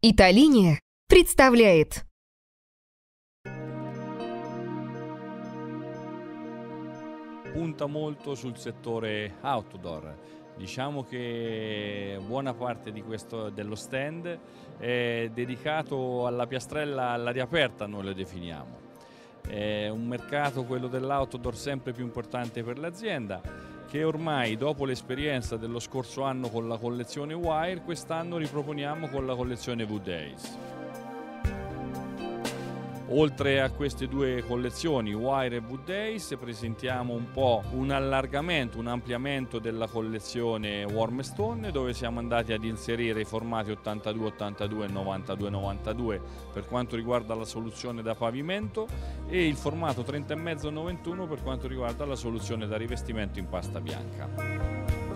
Италиния представляет punta molto sul settore outdoor. Diciamo che buona parte questo, dello stand è dedicato alla piastrella all'aria aperta, noi lo definiamo. È un mercato, quello dell'outdoor, sempre più importante per l'azienda che ormai dopo l'esperienza dello scorso anno con la collezione Wire, quest'anno riproponiamo con la collezione V-Days. Oltre a queste due collezioni, Wire e Wood Days, presentiamo un po' un allargamento, un ampliamento della collezione Warmstone dove siamo andati ad inserire i formati 82-82 e 92-92 per quanto riguarda la soluzione da pavimento e il formato 30,5-91 per quanto riguarda la soluzione da rivestimento in pasta bianca.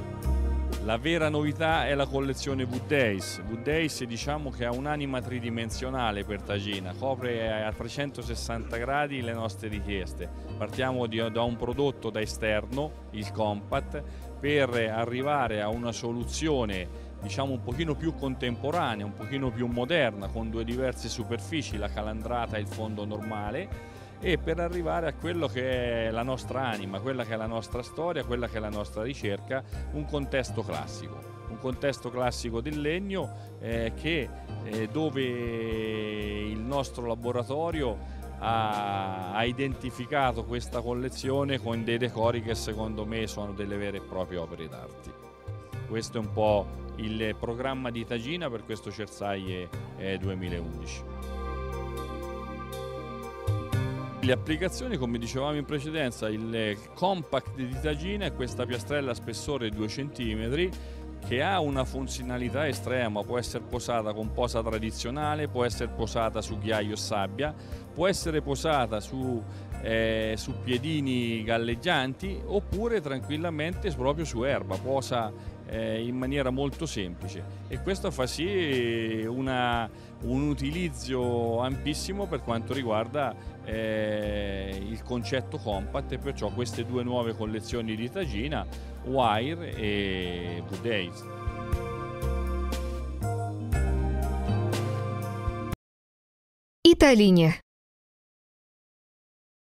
La vera novità è la collezione Wood Days. Wood Days diciamo che ha un'anima tridimensionale per Tagina, copre a 360 gradi le nostre richieste. Partiamo da un prodotto da esterno, il Compact, per arrivare a una soluzione diciamo un pochino più contemporanea, un pochino più moderna, con due diverse superfici, la calandrata e il fondo normale e per arrivare a quello che è la nostra anima, quella che è la nostra storia, quella che è la nostra ricerca, un contesto classico. Un contesto classico del legno eh, che, eh, dove il nostro laboratorio ha, ha, identificato questa collezione con dei decori che secondo me sono delle vere e proprie opere d'arte. Questo è un po' il programma di Tagina per questo Cersaie 2011. Le applicazioni, come dicevamo in precedenza, il compact di Tagina è questa piastrella spessore 2 cm che ha una funzionalità estrema, può essere posata con posa tradizionale, può essere posata su ghiaio o sabbia, può essere posata su, eh, su piedini galleggianti oppure tranquillamente proprio su erba, posa eh, in maniera molto semplice e questo fa sì una, un utilizzo ampissimo per quanto riguarda eh, il concetto compact e perciò queste due nuove collezioni di Tagina, Wire e Good Days. Италине